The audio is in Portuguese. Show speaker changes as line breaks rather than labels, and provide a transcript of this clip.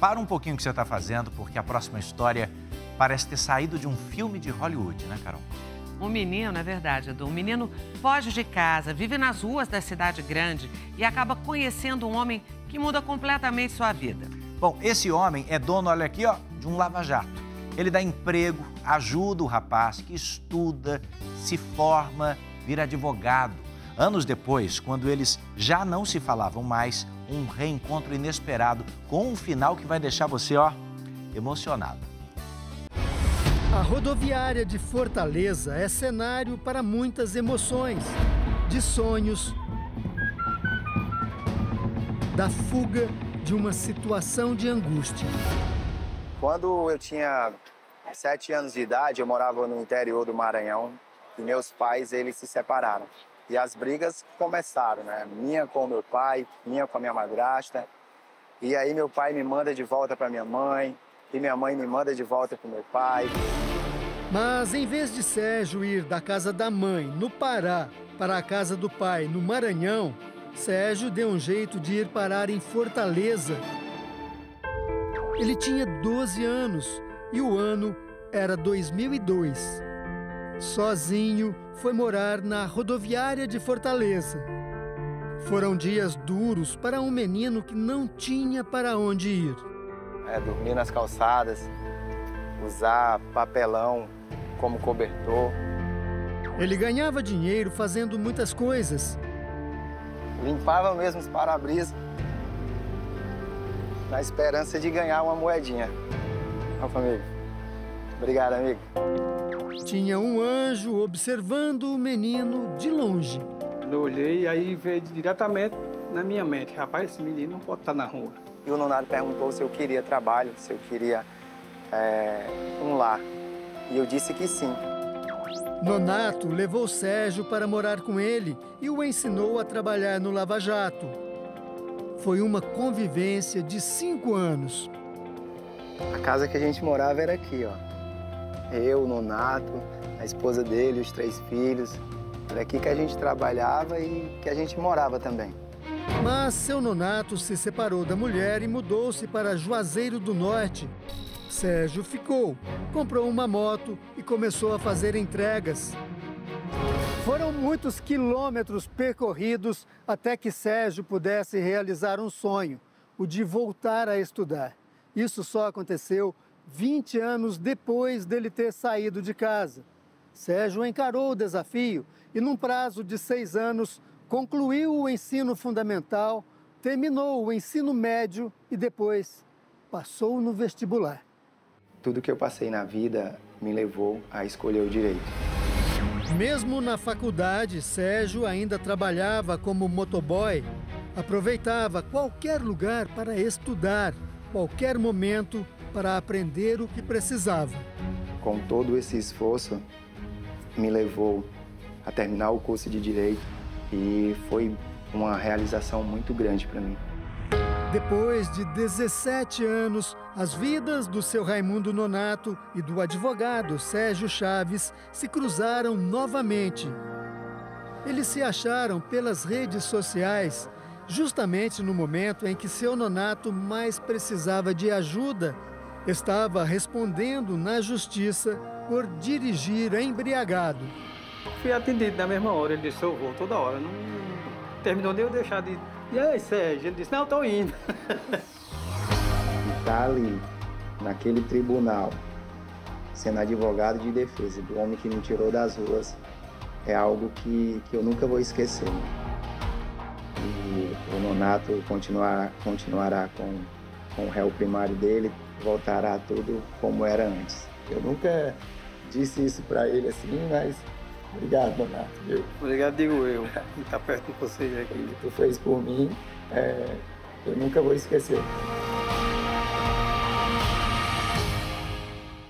para um pouquinho o que você está fazendo, porque a próxima história parece ter saído de um filme de Hollywood, né, Carol?
Um menino, é verdade, Edu. Um menino foge de casa, vive nas ruas da cidade grande e acaba conhecendo um homem que muda completamente sua vida.
Bom, esse homem é dono, olha aqui, ó, de um lava-jato. Ele dá emprego, ajuda o rapaz que estuda, se forma, vira advogado. Anos depois, quando eles já não se falavam mais, um reencontro inesperado com um final que vai deixar você, ó, emocionado.
A rodoviária de Fortaleza é cenário para muitas emoções, de sonhos, da fuga de uma situação de angústia.
Quando eu tinha sete anos de idade, eu morava no interior do Maranhão e meus pais eles se separaram. E as brigas começaram, né? Minha com meu pai, minha com a minha madrasta. E aí meu pai me manda de volta para minha mãe, e minha mãe me manda de volta para meu pai.
Mas em vez de Sérgio ir da casa da mãe, no Pará, para a casa do pai, no Maranhão, Sérgio deu um jeito de ir parar em Fortaleza. Ele tinha 12 anos e o ano era 2002. Sozinho, foi morar na rodoviária de Fortaleza. Foram dias duros para um menino que não tinha para onde ir.
É, dormir nas calçadas, usar papelão como cobertor.
Ele ganhava dinheiro fazendo muitas coisas.
Limpava mesmo os para-brisa na esperança de ganhar uma moedinha. Ó, família. Obrigado, amigo.
Tinha um anjo observando o menino de longe.
Eu olhei e aí veio diretamente na minha mente. Rapaz, esse menino não pode estar na rua.
E o Nonato perguntou se eu queria trabalho, se eu queria é, um lar. E eu disse que sim.
Nonato levou Sérgio para morar com ele e o ensinou a trabalhar no Lava Jato. Foi uma convivência de cinco anos.
A casa que a gente morava era aqui, ó. Eu, Nonato, a esposa dele, os três filhos. Era aqui que a gente trabalhava e que a gente morava também.
Mas seu Nonato se separou da mulher e mudou-se para Juazeiro do Norte, Sérgio ficou, comprou uma moto e começou a fazer entregas. Foram muitos quilômetros percorridos até que Sérgio pudesse realizar um sonho, o de voltar a estudar. Isso só aconteceu 20 anos depois dele ter saído de casa. Sérgio encarou o desafio e, num prazo de seis anos, concluiu o ensino fundamental, terminou o ensino médio e depois passou no vestibular
tudo que eu passei na vida me levou a escolher o direito.
Mesmo na faculdade, Sérgio ainda trabalhava como motoboy. Aproveitava qualquer lugar para estudar, qualquer momento para aprender o que precisava.
Com todo esse esforço, me levou a terminar o curso de direito e foi uma realização muito grande para mim.
Depois de 17 anos, as vidas do seu Raimundo Nonato e do advogado Sérgio Chaves se cruzaram novamente. Eles se acharam pelas redes sociais, justamente no momento em que seu Nonato mais precisava de ajuda. Estava respondendo na justiça por dirigir embriagado.
Fui atendido na mesma hora, ele disse: Eu vou toda hora. Não terminou de eu deixar de e aí, Sérgio? Ele disse, não, estou indo.
e tá ali, naquele tribunal, sendo advogado de defesa do homem que me tirou das ruas, é algo que, que eu nunca vou esquecer. E o Nonato continuará, continuará com, com o réu primário dele, voltará tudo como era antes. Eu nunca disse isso para ele assim, mas Obrigado, Donato.
Obrigado, digo eu. Estar perto de vocês aqui.
O que tu fez por mim, é, eu nunca vou esquecer.